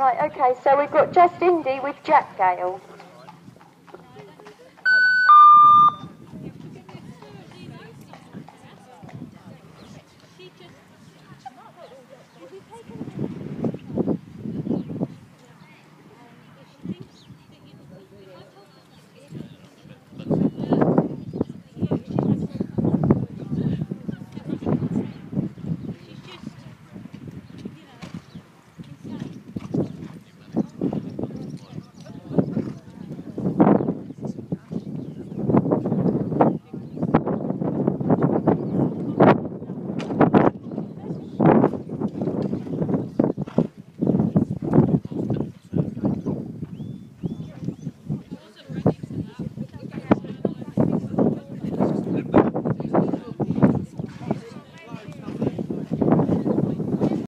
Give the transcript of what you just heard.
Right, okay, so we've got Just Indy with Jack Gale.